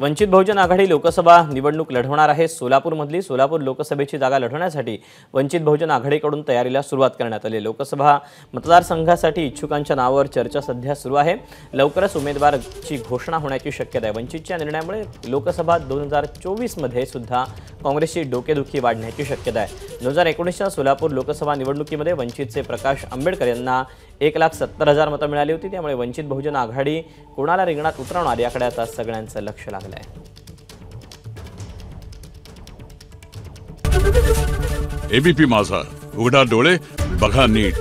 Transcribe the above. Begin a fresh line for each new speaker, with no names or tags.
वंचित बहुजन आघाडी लोकसभा निवडणूक लढवणार आहे. सोलापूरमधली सोलापूर लोकसभेची जागा लढवण्यासाठी वंचित बहुजन आघाडीकडून तयारीला सुरुवात करण्यात आली. लोकसभा मतदारसंघासाठी इच्छुकांच्या नावावर चर्चा सध्या सुरू आहे. लवकरच उमेदवाराची घोषणा होण्याची शक्यता आहे. वंचितच्या निर्णयामुळे लोकसभा दोन हजार चोवीसमध्ये सुद्धा काँग्रेसची डोकेदुखी वाढण्याची शक्यता आहे. दोन हजार एकोणीसच्या सोलापूर लोकसभा निवडणुकीमध्ये वंचितचे प्रकाश आंबेडकर यांना एक लाख सत्तर हजार मतं मिळाली होती. त्यामुळे वंचित बहुजन आघाडी कोणाला रिंगणात उतरवणार याकडे आता सगळ्यांचं लक्ष लागलं आहे
एबीपी माझा. उघडा डोळे बघा नीट.